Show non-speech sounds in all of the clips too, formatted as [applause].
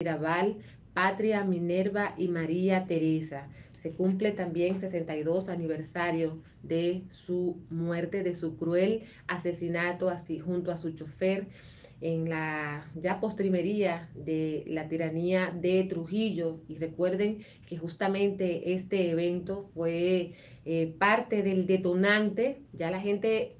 Mirabal, Patria, Minerva y María Teresa. Se cumple también 62 aniversario de su muerte, de su cruel asesinato así junto a su chofer en la ya postrimería de la tiranía de Trujillo. Y recuerden que justamente este evento fue eh, parte del detonante. Ya la gente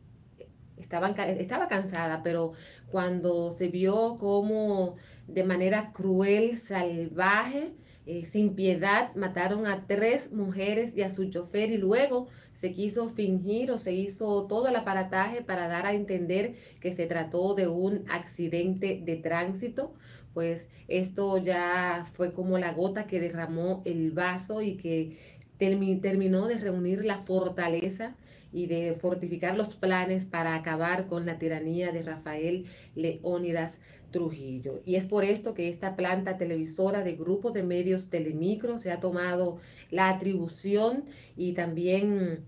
estaba, estaba cansada, pero cuando se vio como de manera cruel, salvaje, eh, sin piedad, mataron a tres mujeres y a su chofer y luego se quiso fingir o se hizo todo el aparataje para dar a entender que se trató de un accidente de tránsito, pues esto ya fue como la gota que derramó el vaso y que terminó de reunir la fortaleza y de fortificar los planes para acabar con la tiranía de Rafael Leónidas Trujillo. Y es por esto que esta planta televisora de Grupo de Medios Telemicro se ha tomado la atribución y también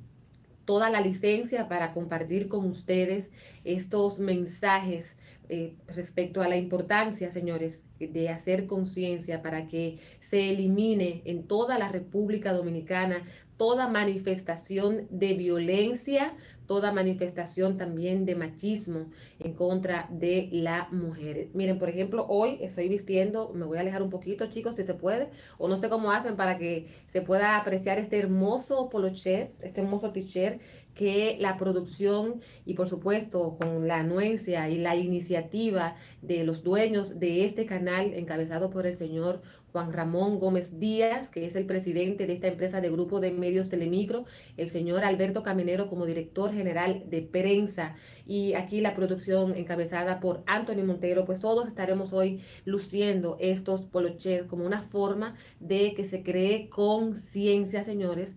toda la licencia para compartir con ustedes estos mensajes eh, respecto a la importancia, señores, de hacer conciencia para que se elimine en toda la República Dominicana toda manifestación de violencia, toda manifestación también de machismo en contra de la mujer. Miren, por ejemplo, hoy estoy vistiendo, me voy a alejar un poquito, chicos, si se puede, o no sé cómo hacen para que se pueda apreciar este hermoso poloché, este hermoso t-shirt que la producción y por supuesto con la anuencia y la iniciativa de los dueños de este canal encabezado por el señor Juan Ramón Gómez Díaz, que es el presidente de esta empresa de grupo de medios Telemicro, el señor Alberto Caminero como director general de prensa. Y aquí la producción encabezada por Anthony Montero, pues todos estaremos hoy luciendo estos polochers como una forma de que se cree conciencia, señores,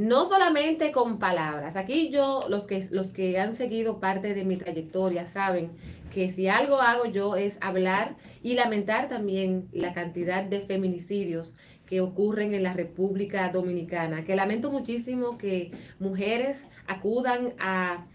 no solamente con palabras. Aquí yo, los que, los que han seguido parte de mi trayectoria saben que si algo hago yo es hablar y lamentar también la cantidad de feminicidios que ocurren en la República Dominicana, que lamento muchísimo que mujeres acudan a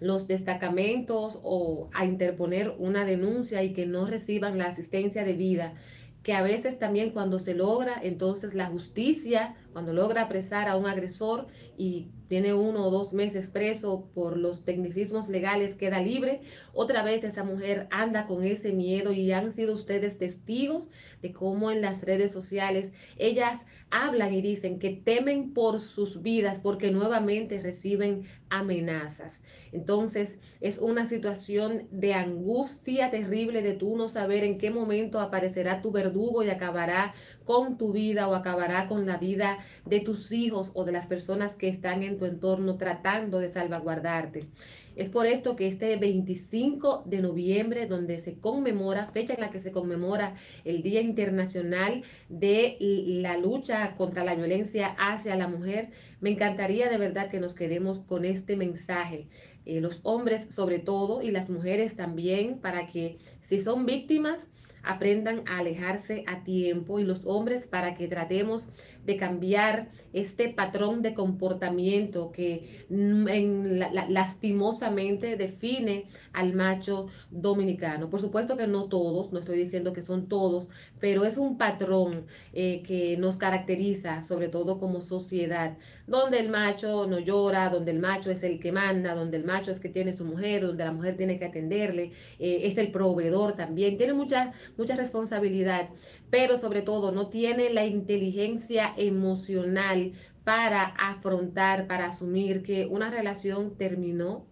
los destacamentos o a interponer una denuncia y que no reciban la asistencia debida que a veces también cuando se logra, entonces la justicia, cuando logra apresar a un agresor y tiene uno o dos meses preso por los tecnicismos legales, queda libre, otra vez esa mujer anda con ese miedo y han sido ustedes testigos de cómo en las redes sociales ellas hablan y dicen que temen por sus vidas porque nuevamente reciben amenazas. Entonces es una situación de angustia terrible de tú no saber en qué momento aparecerá tu verdugo y acabará con tu vida o acabará con la vida de tus hijos o de las personas que están en tu entorno tratando de salvaguardarte. Es por esto que este 25 de noviembre, donde se conmemora, fecha en la que se conmemora el Día Internacional de la lucha contra la violencia hacia la mujer, me encantaría de verdad que nos quedemos con este mensaje. Eh, los hombres sobre todo y las mujeres también, para que si son víctimas, aprendan a alejarse a tiempo y los hombres para que tratemos de cambiar este patrón de comportamiento que mm, en, lastimosamente define al macho dominicano. Por supuesto que no todos, no estoy diciendo que son todos, pero es un patrón eh, que nos caracteriza, sobre todo como sociedad, donde el macho no llora, donde el macho es el que manda, donde el macho es que tiene su mujer, donde la mujer tiene que atenderle, eh, es el proveedor también, tiene mucha, mucha responsabilidad, pero sobre todo no tiene la inteligencia emocional para afrontar, para asumir que una relación terminó,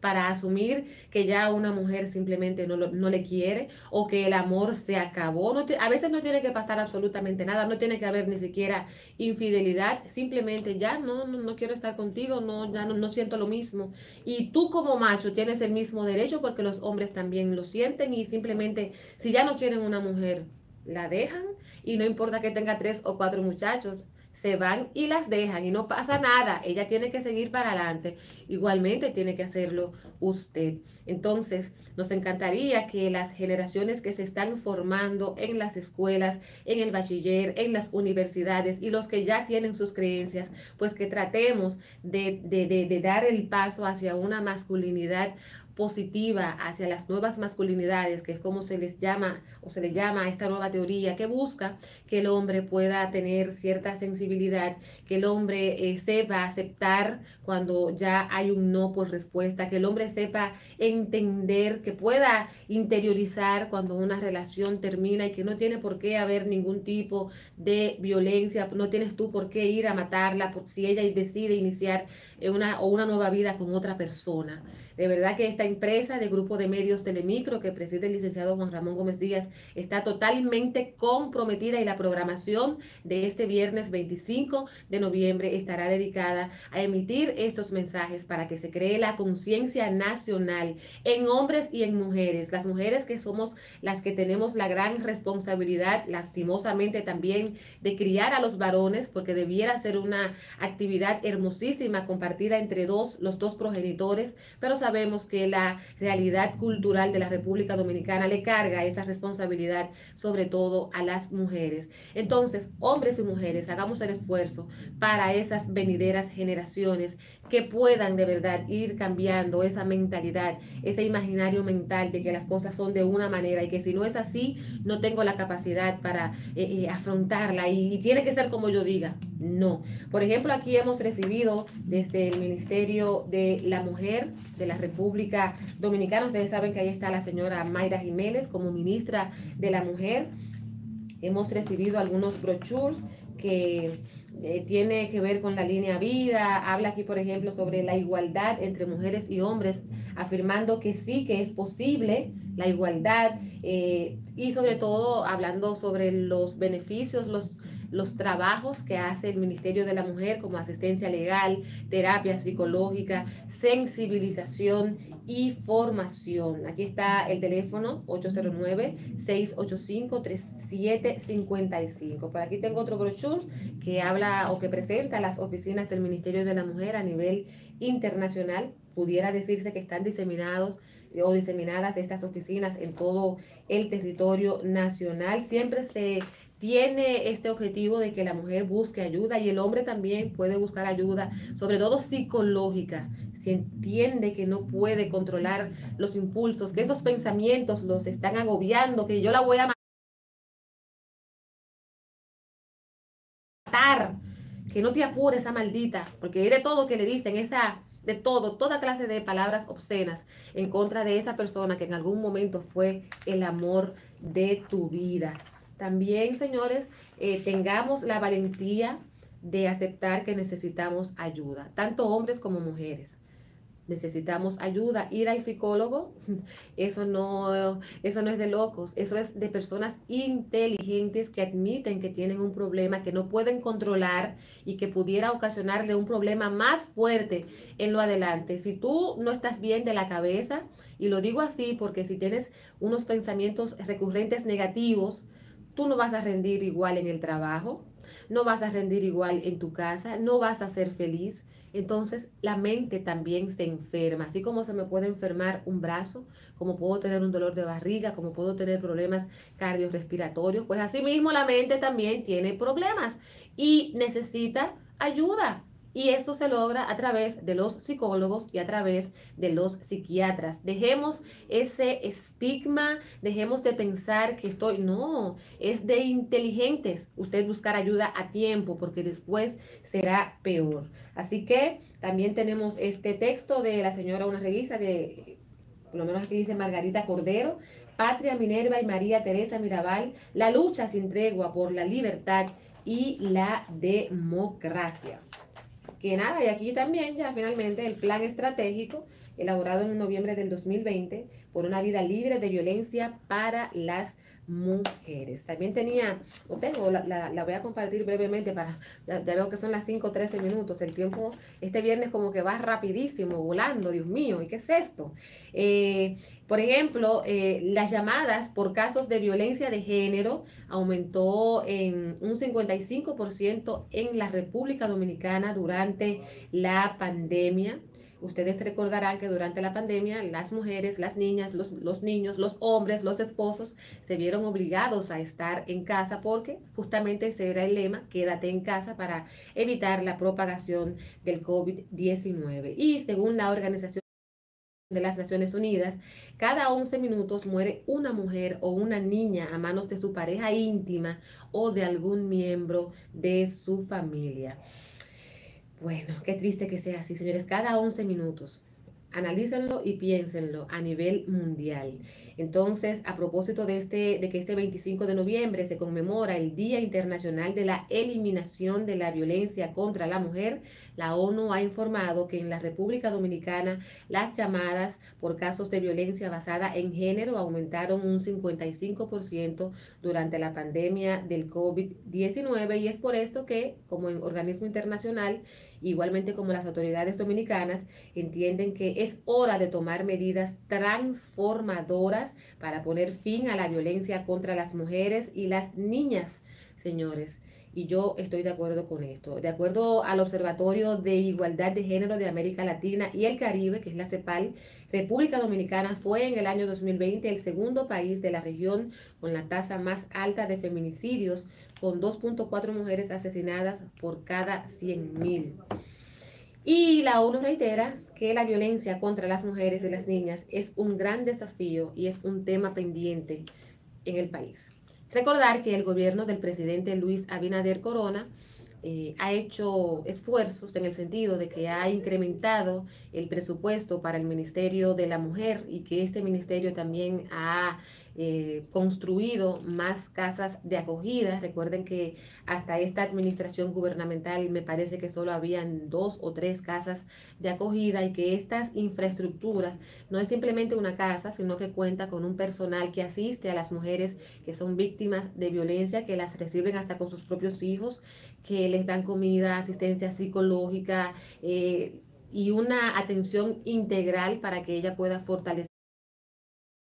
para asumir que ya una mujer simplemente no, no le quiere o que el amor se acabó. No a veces no tiene que pasar absolutamente nada, no tiene que haber ni siquiera infidelidad, simplemente ya no, no, quiero estar contigo, no, ya no, no siento lo mismo. Y tú como macho tienes el mismo derecho porque los hombres también lo sienten y simplemente si ya no quieren una mujer, la dejan y no importa que tenga tres o cuatro muchachos, se van y las dejan y no pasa nada. Ella tiene que seguir para adelante. Igualmente tiene que hacerlo usted. Entonces, nos encantaría que las generaciones que se están formando en las escuelas, en el bachiller, en las universidades y los que ya tienen sus creencias, pues que tratemos de, de dar el paso hacia una masculinidad positiva hacia las nuevas masculinidades, que es como se les llama o se le llama esta nueva teoría, que busca que el hombre pueda tener cierta sensibilidad, que el hombre eh, sepa aceptar cuando ya hay un no por respuesta, que el hombre sepa entender, que pueda interiorizar cuando una relación termina y que no tiene por qué haber ningún tipo de violencia, no tienes tú por qué ir a matarla si ella decide iniciar una, o una nueva vida con otra persona. De verdad que esta empresa de grupo de medios Telemicro que preside el licenciado Juan Ramón Gómez Díaz está totalmente comprometida y la programación de este viernes 25 de noviembre estará dedicada a emitir estos mensajes para que se cree la conciencia nacional en hombres y en mujeres. Las mujeres que somos las que tenemos la gran responsabilidad, lastimosamente también, de criar a los varones, porque debiera ser una actividad hermosísima compartida entre dos, los dos progenitores, pero sabemos que la realidad cultural de la República Dominicana le carga esa responsabilidad sobre todo a las mujeres. Entonces, hombres y mujeres, hagamos el esfuerzo para esas venideras generaciones que puedan de verdad ir cambiando esa mentalidad, ese imaginario mental de que las cosas son de una manera y que si no es así, no tengo la capacidad para eh, eh, afrontarla y tiene que ser como yo diga. No. Por ejemplo, aquí hemos recibido desde el Ministerio de la Mujer de la República Dominicana. Ustedes saben que ahí está la señora Mayra Jiménez como ministra de la Mujer. Hemos recibido algunos brochures que eh, tiene que ver con la línea vida. Habla aquí, por ejemplo, sobre la igualdad entre mujeres y hombres, afirmando que sí, que es posible la igualdad eh, y sobre todo hablando sobre los beneficios, los los trabajos que hace el Ministerio de la Mujer como asistencia legal, terapia psicológica, sensibilización y formación. Aquí está el teléfono 809-685-3755. Por aquí tengo otro brochure que habla o que presenta las oficinas del Ministerio de la Mujer a nivel internacional. Pudiera decirse que están diseminados o diseminadas estas oficinas en todo el territorio nacional. Siempre se tiene este objetivo de que la mujer busque ayuda y el hombre también puede buscar ayuda, sobre todo psicológica. Si entiende que no puede controlar los impulsos, que esos pensamientos los están agobiando, que yo la voy a matar, que no te apure esa maldita, porque hay de todo que le dicen, esa de todo, toda clase de palabras obscenas en contra de esa persona que en algún momento fue el amor de tu vida. También, señores, eh, tengamos la valentía de aceptar que necesitamos ayuda, tanto hombres como mujeres. Necesitamos ayuda. Ir al psicólogo, [laughs] eso no, eso no es de locos, eso es de personas inteligentes que admiten que tienen un problema que no pueden controlar y que pudiera ocasionarle un problema más fuerte en lo adelante. Si tú no estás bien de la cabeza, y lo digo así porque si tienes unos pensamientos recurrentes negativos, tú no vas a rendir igual en el trabajo, no vas a rendir igual en tu casa, no vas a ser feliz. Entonces la mente también se enferma, así como se me puede enfermar un brazo, como puedo tener un dolor de barriga, como puedo tener problemas cardiorrespiratorios, pues así mismo la mente también tiene problemas y necesita ayuda. Y esto se logra a través de los psicólogos y a través de los psiquiatras. Dejemos ese estigma, dejemos de pensar que estoy, no, es de inteligentes usted buscar ayuda a tiempo porque después será peor. Así que también tenemos este texto de la señora Una Reguisa, que por lo menos aquí dice Margarita Cordero, Patria Minerva y María Teresa Mirabal, la lucha sin tregua por la libertad y la democracia que nada, y aquí también ya finalmente el plan estratégico elaborado en noviembre del 2020 por una vida libre de violencia para las mujeres. También tenía, o tengo, la, la, voy a compartir brevemente para, ya, veo que son las 5 13 minutos, el tiempo este viernes como que va rapidísimo, volando, Dios mío, ¿y qué es esto? Eh, por ejemplo, eh, las llamadas por casos de violencia de género aumentó en un 55% en la República Dominicana durante la pandemia. Ustedes recordarán que durante la pandemia las mujeres, las niñas, los, los, niños, los hombres, los esposos se vieron obligados a estar en casa porque justamente ese era el lema, quédate en casa para evitar la propagación del COVID-19. Y según la organización de las Naciones Unidas, cada 11 minutos muere una mujer o una niña a manos de su pareja íntima o de algún miembro de su familia. Bueno, qué triste que sea así, señores, cada 11 minutos. Analícenlo y piénsenlo a nivel mundial. Entonces, a propósito de, este, de que este 25 de noviembre se conmemora el Día Internacional de la Eliminación de la Violencia contra la Mujer, la ONU ha informado que en la República Dominicana las llamadas por casos de violencia basada en género aumentaron un 55% durante la pandemia del COVID-19 y es por esto que, como organismo internacional, igualmente como las autoridades dominicanas, entienden que es hora de tomar medidas transformadoras para poner fin a la violencia contra las mujeres y las niñas, señores. Y yo estoy de acuerdo con esto. De acuerdo al Observatorio de Igualdad de Género de América Latina y el Caribe, que es la CEPAL, República Dominicana fue en el año 2020 el segundo país de la región con la tasa más alta de feminicidios, con 2.4 mujeres asesinadas por cada 100.000. Y la ONU reitera que la violencia contra las mujeres y las niñas es un gran desafío y es un tema pendiente en el país. Recordar que el gobierno del presidente Luis Abinader Corona eh, ha hecho esfuerzos en el sentido de que ha incrementado el presupuesto para el Ministerio de la Mujer y que este ministerio también ha eh, construido más casas de acogida. Recuerden que hasta esta administración gubernamental me parece que solo habían dos o tres casas de acogida y que estas infraestructuras no es simplemente una casa, sino que cuenta con un personal que asiste a las mujeres que son víctimas de violencia, que las reciben hasta con sus propios hijos, que les dan comida, asistencia psicológica. Eh, y una atención integral para que ella pueda fortalecer